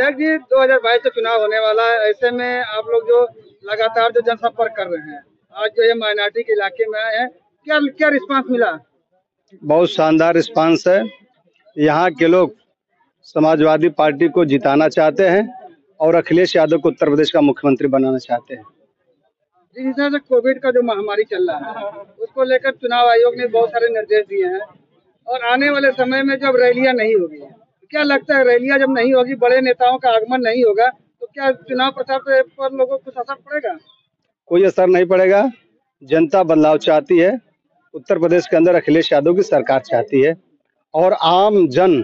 विधायक जी 2022 से चुनाव होने वाला है ऐसे में आप लोग जो लगातार जो जनसंपर्क कर रहे हैं आज जो ये माइनॉरिटी के इलाके में आए हैं क्या क्या रिस्पांस मिला? बहुत शानदार रिस्पांस है। यहाँ के लोग समाजवादी पार्टी को जिताना चाहते हैं और अखिलेश यादव को उत्तर प्रदेश का मुख्यमंत्री बनाना चाहते हैं। जिस हिसाब से कोविड का जो महामारी चल रहा है उसको लेकर चुनाव आयोग ने बहुत सारे निर्देश दिए हैं और आने वाले समय में जब रैलियाँ नहीं होगी क्या लगता है रैलियाँ जब नहीं होगी बड़े नेताओं का आगमन नहीं होगा तो क्या चुनाव प्रचार पर लोगों को कुछ असर पड़ेगा? कोई असर नहीं पड़ेगा। जनता बदलाव चाहती है। उत्तर प्रदेश के अंदर अखिलेश यादव की सरकार चाहती है। और आम जन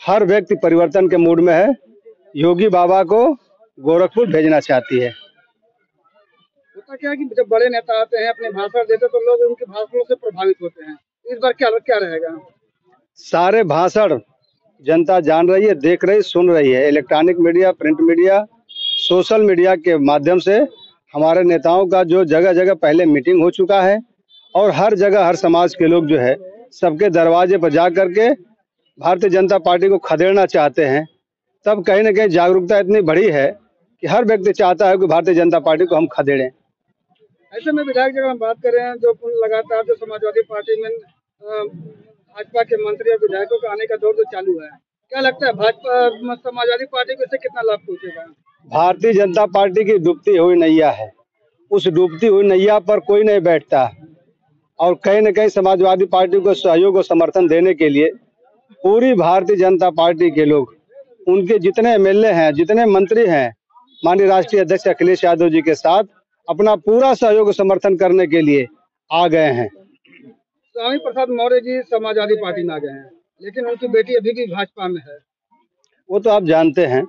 हर व्यक्ति परिवर्तन के मूड में है। योगी बाबा को गोरखपुर भेजना चाहती है। होता क्या है कि जब बड़े नेता आते हैं अपने भाषण देते तो लोग उनके भाषणों से प्रभावित होते हैं। इस बार क्या क्या रहेगा? सारे भाषण जनता जान रही है, देख रही सुन रही है। Electronic media, print media, social media के माध्यम से हमारे नेताओं का जो जगह जगह पहले मीटिंग हो चुका है और हर जगह, हर समाज के लोग जो है, सबके दरवाजे पर जा करके भारतीय जनता पार्टी को खदेड़ना चाहते हैं। तब कहीं ना कहीं जागरूकता इतनी बड़ी है कि हर व्यक्ति चाहता है कि भारतीय जनता पार्टी को हम खदेड़ें। ऐसे में विधायक जगह हम बात कर रहे हैं, जो लगातार जो समाजवादी पार्टी में भाजपा के मंत्री और विधायकों का आने का दौर जो चालू है। क्या लगता है, भाजपा समाजवादी पार्टी को इससे कितना लाभ पहुंचेगा? भारतीय जनता पार्टी की डूबती हुई नैया है। उस डूबती हुई नैया पर कोई नहीं बैठता। और कहीं न कहीं समाजवादी पार्टी को सहयोग और समर्थन देने के लिए पूरी भारतीय जनता पार्टी के लोग, उनके जितने एमएलए हैं, जितने मंत्री हैं, माननीय राष्ट्रीय अध्यक्ष अखिलेश यादव जी के साथ अपना पूरा सहयोग समर्थन करने के लिए आ गए हैं। स्वामी प्रसाद मौर्य जी समाजवादी पार्टी में आ गए हैं, लेकिन उनकी बेटी अभी भी भाजपा में है। वो तो आप जानते हैं।